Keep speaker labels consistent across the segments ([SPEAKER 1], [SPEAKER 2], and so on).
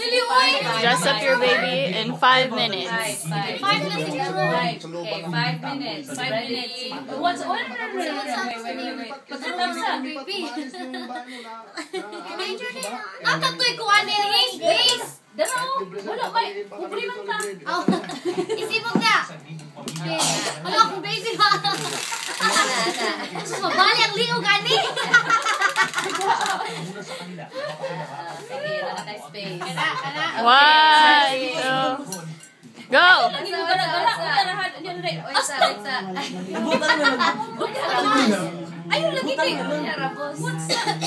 [SPEAKER 1] Dili, uy!
[SPEAKER 2] Dress up your baby in five minutes.
[SPEAKER 3] Five.
[SPEAKER 1] Five na siguro.
[SPEAKER 3] Okay, five minutes. Five minutes. What's, no, wait, wait, wait, wait. Pagkatapos sa,
[SPEAKER 1] Baby. Ang katoy ko ano yung space.
[SPEAKER 3] dalaw, wala ba, ubri man ka.
[SPEAKER 1] Oh, isipog na. Wala akong baby ba? Mabali ang liog ani.
[SPEAKER 3] Oy, sa, oy, sa. Ayun, lagi kayo. What's that?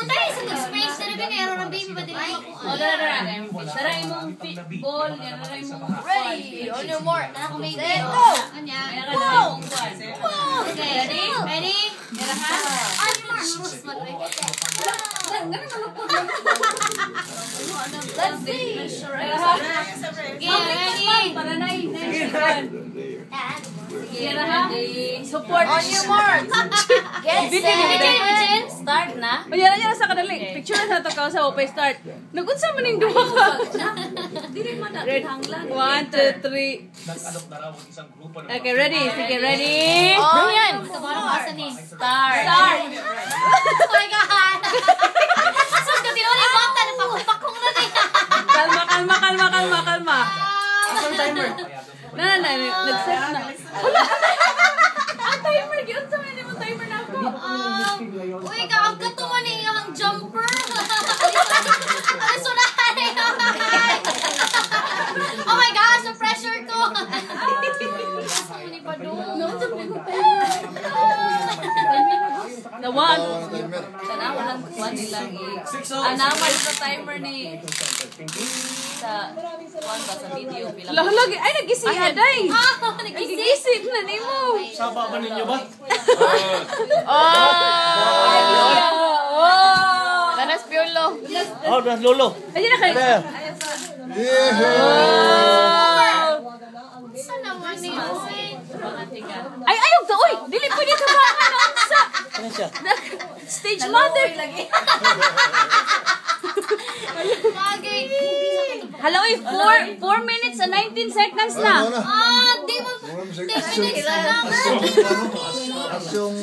[SPEAKER 1] Tayo sa nag-space na rin mayroon ng baby ba din ako?
[SPEAKER 3] Oh, dara, dara. Dara imong fi- ball, yan, dara imong
[SPEAKER 1] Ready? On your mark. Ako may go.
[SPEAKER 3] go.
[SPEAKER 1] Kanya.
[SPEAKER 3] Kaya ka na imong kwan.
[SPEAKER 1] Okay, ready? Ready?
[SPEAKER 3] Dara ha?
[SPEAKER 1] On your mark. Mas matry.
[SPEAKER 3] Let's see. Para na yun. Support.
[SPEAKER 1] On your mark. Get set.
[SPEAKER 3] Start na.
[SPEAKER 4] Mayara niya sa kadali. Picture na to ka sa opay start. Nagunsa man ning duha ka.
[SPEAKER 3] Dili man na.
[SPEAKER 4] One, two, three. Okay, ready? Sige, ready?
[SPEAKER 2] Bro, yan!
[SPEAKER 3] Start.
[SPEAKER 4] Start!
[SPEAKER 1] Oh my God! Na, na,
[SPEAKER 4] na, nag-set na. Wala na. Ang timer, yun sa mga mo timer na ako.
[SPEAKER 1] Um, uy, ka, ang katuwa ni ang jumper. Ano sunahan na yun? Oh my gosh, ang pressure ko. Asa mo ni Padong?
[SPEAKER 3] Sana walang kuwan nilang i- Anaman sa timer ni sa kuwan ba sa video bilang
[SPEAKER 4] Lahalagi. Ay, nag-isip na, day.
[SPEAKER 1] Ah,
[SPEAKER 4] Ay,
[SPEAKER 1] nagising.
[SPEAKER 4] nag-isip na, ni mo.
[SPEAKER 5] Saba ba ninyo ba?
[SPEAKER 2] Oh! Tanas piolo.
[SPEAKER 5] Oh, das lolo.
[SPEAKER 4] Ayun na kayo.
[SPEAKER 5] There.
[SPEAKER 1] Saan naman ni Uy?
[SPEAKER 4] Ay, ayog to, uy. Dili pwede ka ba na unsa.
[SPEAKER 5] Ano siya?
[SPEAKER 4] Stage mother.
[SPEAKER 1] Bagay.
[SPEAKER 4] Hello, uy. 4 4 minutes and 19 seconds na.
[SPEAKER 1] Ah, di mo. Di minutes na lang.
[SPEAKER 6] Asyong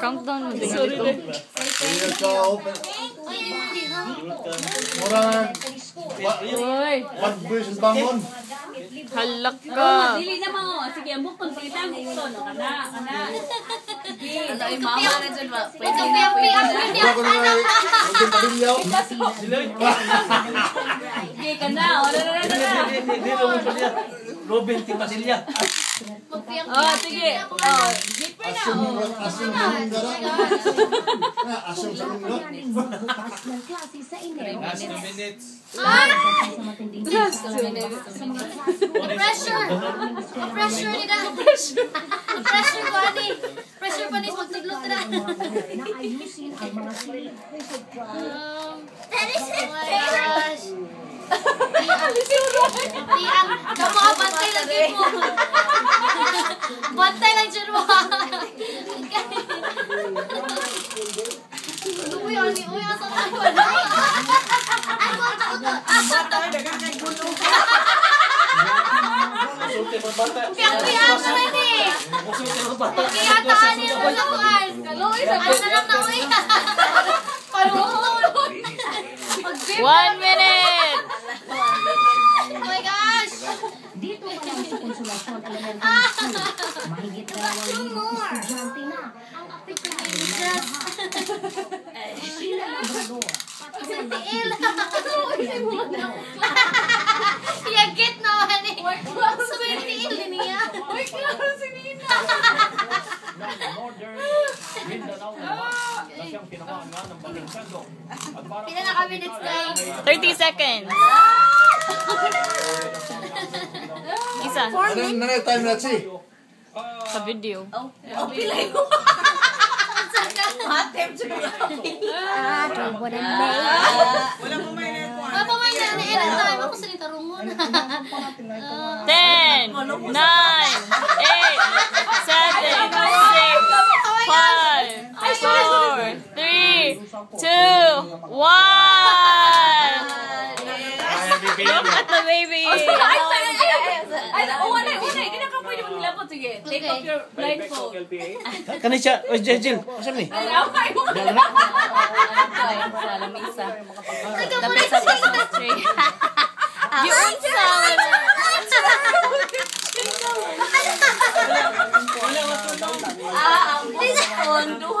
[SPEAKER 2] Countdown mo din.
[SPEAKER 4] Sorry, day.
[SPEAKER 6] Iya ka open.
[SPEAKER 1] Mo di na.
[SPEAKER 6] What buwis bangon.
[SPEAKER 2] Halak
[SPEAKER 4] Oh,
[SPEAKER 2] ka.
[SPEAKER 4] dili na mo. Sige, ambok kung pilitan ito. No, kana, kana.
[SPEAKER 3] Ano ay mama na dyan ba? Pwede na, pwede na.
[SPEAKER 6] Ako na nga Open pabilyaw.
[SPEAKER 4] Sige, kana. O, na, na, na, na.
[SPEAKER 5] Hindi mo pa niya. Robin Tipasilya.
[SPEAKER 1] Magpiyak,
[SPEAKER 4] Oh, sige. Oh, zipper na.
[SPEAKER 6] Asyong
[SPEAKER 4] Oh.
[SPEAKER 6] Murag asyong sa munggara. Asyong sa munggara.
[SPEAKER 5] Last two minutes.
[SPEAKER 1] Pressure. Pressure ni da. Pressure. Pressure ko ani. Pressure pa ni magtudlot na. Um, oh my gosh. Tiang, kamu bantay lagi mo. Bantay lang dyan mo. Uy, ani, uy, asa tayo? Ay, wala ko to.
[SPEAKER 5] Sulti mo bata.
[SPEAKER 1] Piyak-piyak ka rin eh.
[SPEAKER 5] Sulti mo bata.
[SPEAKER 1] Kaya taan niyo mo sa kuan. Kaloy sa Ano lang na uy. Palunod.
[SPEAKER 2] One minute!
[SPEAKER 1] Oh my gosh.
[SPEAKER 7] Dito pa lang sa konsolasyon elementary
[SPEAKER 1] Ah.
[SPEAKER 7] school, mahigit dalawang libong estudyante na ang apektado ng Sheila Labrador.
[SPEAKER 1] Sa tiil. Yagit na man eh. Sa may tiil din niya. Work lang si Nina. Pila na kami next day.
[SPEAKER 2] 30 seconds. Isa.
[SPEAKER 6] Ano na time na si?
[SPEAKER 2] Sa video.
[SPEAKER 3] Oh, pilay mo. Matem siya
[SPEAKER 1] Papa karungon. Ten, nine, eight, seven, six, five, four,
[SPEAKER 2] three, two, one. Look at the baby. Ay, ay, oh,
[SPEAKER 1] wala, wala. Hindi na ka pwede mong labot. Sige, take off your blindfold.
[SPEAKER 5] Kani siya, oh,
[SPEAKER 1] Jill, what's up
[SPEAKER 5] ni? Alam,
[SPEAKER 1] ay,
[SPEAKER 4] wala.
[SPEAKER 1] Wala, wala. Wala, wala.
[SPEAKER 3] Wala, wala.
[SPEAKER 1] Wala, wala.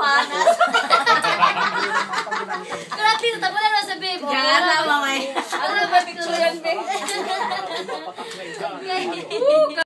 [SPEAKER 1] Johannes gratis
[SPEAKER 4] tapi udah jangan mamai ya.
[SPEAKER 1] aku udah